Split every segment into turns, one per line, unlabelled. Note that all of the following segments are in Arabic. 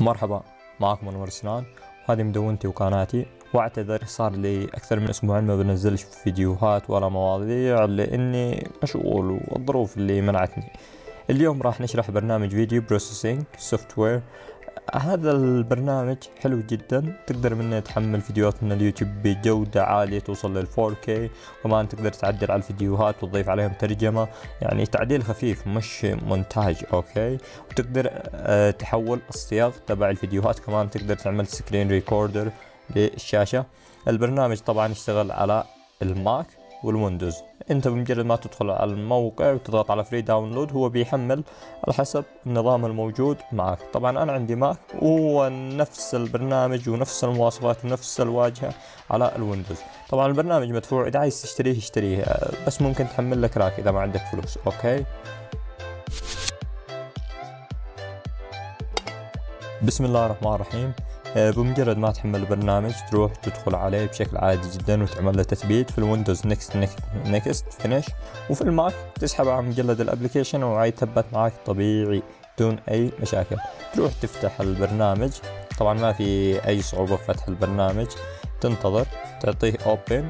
مرحبا معكم أنور سنان. وهذه مدونتي وقناتي واعتذر صار لي أكثر من أسبوعين ما بنزلش فيديوهات ولا مواضيع لإني مشغول والظروف اللي منعتني. اليوم راح نشرح برنامج video processing software هذا البرنامج حلو جدا. تقدر منه تحمل فيديوهات من اليوتيوب بجودة عالية توصل لل 4K كمان تقدر تعدل على الفيديوهات وتضيف عليهم ترجمة. يعني تعديل خفيف مش مونتاج أوكي. وتقدر آه، تحول الصياغ تبع الفيديوهات. كمان تقدر تعمل screen recorder للشاشة. البرنامج طبعا يشتغل على الماك. والويندوز انت بمجرد ما تدخل على الموقع وتضغط على free download هو بيحمل على حسب النظام الموجود معك. طبعا أنا عندي ماك وهو نفس البرنامج ونفس المواصفات ونفس الواجهة على الويندوز طبعا البرنامج مدفوع إذا عايز تشتريه اشتريه بس ممكن تحمل لك crack إذا ما عندك فلوس. أوكي؟ بسم الله الرحمن الرحيم. بمجرد ما تحمل البرنامج تروح تدخل عليه بشكل عادي جدا وتعمل له تثبيت في الويندوز next next finish وفي الماك تسحب على مجلد ال application ويثبت معك طبيعي بدون أي مشاكل. تروح تفتح البرنامج. طبعا ما في أي صعوبة في فتح البرنامج. تنتظر. تعطيه open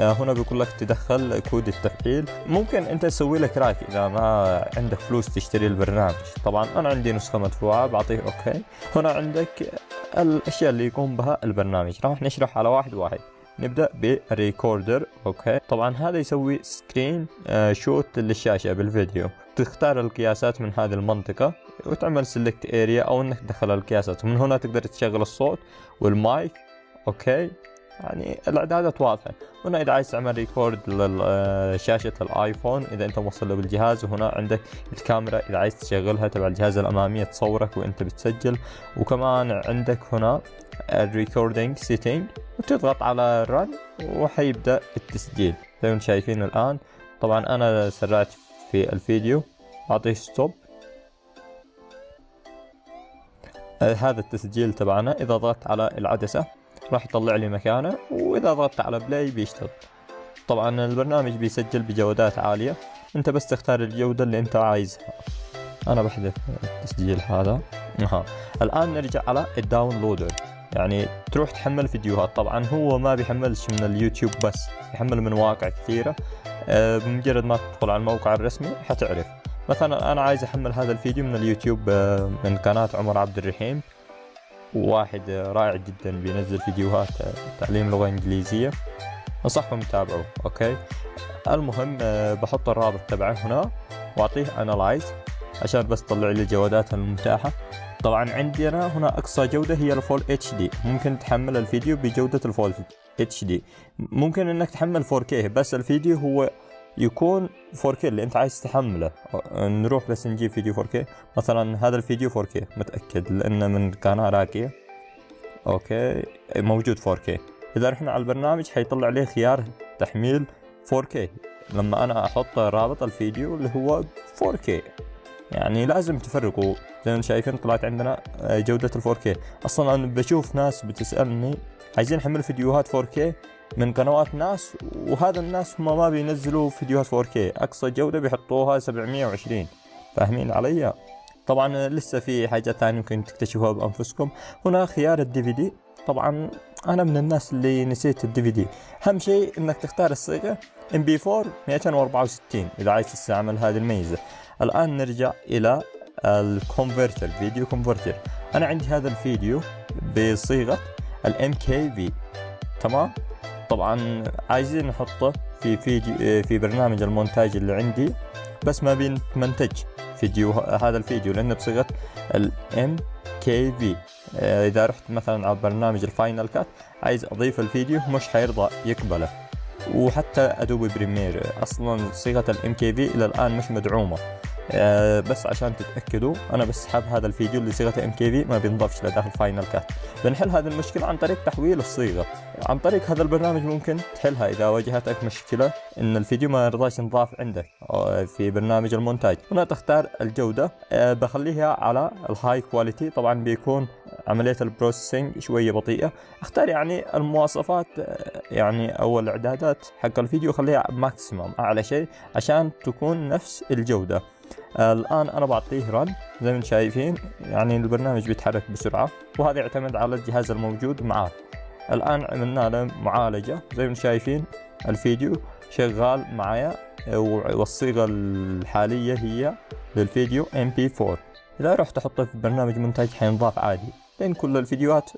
هنا بيقول لك تدخل كود التفعيل. ممكن أنت تسوي لك crack إذا ما عندك فلوس تشتري البرنامج. طبعا أنا عندي نسخة مدفوعة بعطيه أوكي. هنا عندك الأشياء اللي يقوم بها البرنامج. راح نشرح على واحد واحد. نبدأ بال recorder okay. طبعا هذا يسوي screen آه، shot للشاشة بالفيديو. تختار القياسات من هذه المنطقة وتعمل select area أو إنك تدخل القياسات. ومن هنا تقدر تشغل الصوت والمايك okay. يعني الاعدادات واضحه هنا إذا عايز تعمل record لشاشه الآيفون إذا أنت موصله بالجهاز وهنا عندك الكاميرا إذا عايز تشغلها تبع الجهاز الاماميه تصورك وأنت بتسجل. وكمان عندك هنا ال recording setting وتضغط على run وحيبدأ التسجيل. زي ما شايفين الآن. طبعا أنا سرعت في الفيديو. أعطيه stop هذا التسجيل تبعنا. إذا ضغطت على العدسة راح يطلع لي مكانه وإذا ضغطت على play بيشتغل. طبعا البرنامج بيسجل بجودات عالية. أنت بس تختار الجودة اللي أنت عايزها. أنا بحذف التسجيل هذا. أها الآن نرجع على ال downloader. يعني تروح تحمل فيديوهات. طبعا هو ما بيحملش من اليوتيوب بس يحمل من مواقع كثيرة. أه بمجرد ما تدخل على الموقع الرسمي حتعرف. مثلا أنا عايز أحمل هذا الفيديو من اليوتيوب أه من قناة عمر عبد الرحيم. واحد رائع جدا بينزل فيديوهات تعليم لغة إنجليزية. أنصحكم تتابعوه okay? المهم آه، بحط الرابط تبعه هنا وأعطيه analyze عشان بس تطلع لي الجودات المتاحة. طبعا عندنا هنا أقصى جودة هي ال full HD ممكن تحمل الفيديو بجودة ال full HD ممكن إنك تحمل 4K بس الفيديو هو يكون 4K اللي انت عايز تحمله. نروح بس نجيب فيديو 4K مثلا هذا الفيديو 4K متأكد لأنه من قناة راقية. أوكي موجود 4K إذا رحنا على البرنامج حيطلع لي خيار تحميل 4K لما أنا أحط رابط الفيديو اللي هو 4K يعني لازم تفرقوا. زي ما شايفين طلعت عندنا جودة ال 4K أصلا أنا بشوف ناس بتسألني عايزين نحمل فيديوهات 4K من قنوات ناس وهذا الناس هم ما بينزلوا فيديوهات 4K أقصى جودة بيحطوها 720 فاهمين علي؟ طبعا لسه في حاجات ثانية ممكن تكتشفوها بأنفسكم. هنا خيار ال DVD طبعا أنا من الناس اللي نسيت ال DVD أهم شيء إنك تختار الصيغة MP4 264 إذا عايز تستعمل هذه الميزة. الآن نرجع إلى ال converter video converter أنا عندي هذا الفيديو بصيغة ال MKV تمام؟ طبعا عايزين نحطه في فيديو في برنامج المونتاج اللي عندي بس ما بينتج فيديو هذا الفيديو لأنه بصيغة ال MKV إذا رحت مثلا على برنامج ال Final Cut عايز أضيف الفيديو مش حيرضى يقبله. وحتى Adobe Premiere أصلا صيغة ال MKV إلى الآن مش مدعومة. آه، بس عشان تتأكدوا أنا بس حاب هذا الفيديو اللي صيغته MKV ما بينضافش لداخل Final Cut بنحل هذه المشكلة عن طريق تحويل الصيغة. عن طريق هذا البرنامج ممكن تحلها إذا واجهتك مشكلة إن الفيديو ما يرضاش ينضاف عندك في برنامج المونتاج. هنا تختار الجودة آه، بخليها على ال high quality طبعا بيكون عملية ال processing شوية بطيئة. أختار يعني المواصفات آه، يعني أو الإعدادات حق الفيديو خليها maximum أعلى شيء عشان تكون نفس الجودة. آه الآن أنا بعطيه run زي ما أنتم شايفين يعني البرنامج بيتحرك بسرعة وهذا يعتمد على الجهاز الموجود معاه. الآن عملنا له معالجة. زي ما أنتم شايفين الفيديو شغال معايا والصيغة الحالية هي للفيديو MP4 إذا رحت أحطه في برنامج منتج حينضاف عادي. لأن كل الفيديوهات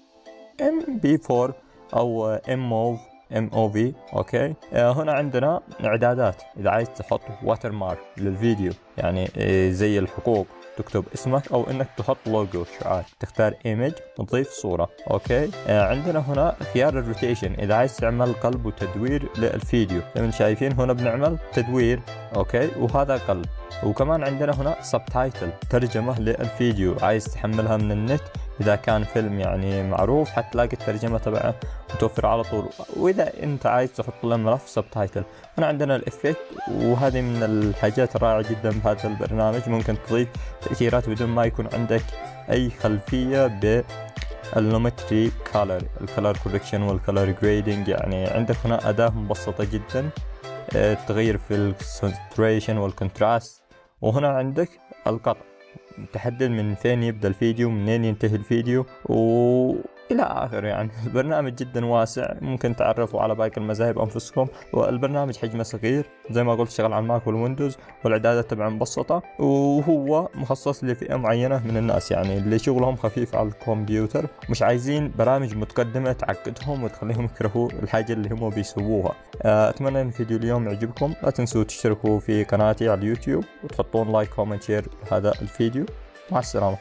MP4 أو MOV MOV okay هنا عندنا إعدادات. إذا عايز تحط watermark للفيديو يعني آه زي الحقوق تكتب اسمك أو إنك تحط لوجو شعار. تختار image وتضيف صورة okay آه عندنا هنا خيار ال rotation إذا عايز تعمل قلب وتدوير للفيديو. ما شايفين هنا بنعمل تدوير okay وهذا قلب. وكمان عندنا هنا subtitle ترجمة للفيديو. عايز تحملها من النت إذا كان فيلم يعني معروف حتلاقي الترجمة تبعه متوفرة على طول. وإذا أنت عايز تحط له ملف subtitle هنا عندنا ال effect وهذه من الحاجات الرائعة جدا بهذا البرنامج. ممكن تضيف تأثيرات بدون ما يكون عندك أي خلفية بال Lumetri Color ال color correction وال color grading يعني عندك هنا أداة مبسطة جدا التغيير في ال saturation وال contrast وهنا عندك القطع. تحدد من فين يبدأ الفيديو منين ينتهي الفيديو و إلى اخره يعني. البرنامج جدا واسع. ممكن تعرفوا على باقي المزايا بانفسكم والبرنامج حجمه صغير. زي ما قلت شغال على الماك والويندوز والإعدادات تبعه مبسطة. وهو مخصص لفئة معينة من الناس يعني. اللي شغلهم خفيف على الكمبيوتر. مش عايزين برامج متقدمة تعقدهم وتخليهم يكرهوا الحاجة اللي هم بيسووها. أتمنى إن الفيديو اليوم يعجبكم. لا تنسوا تشتركوا في قناتي على اليوتيوب وتحطون like comment share. هذا الفيديو. مع السلامة.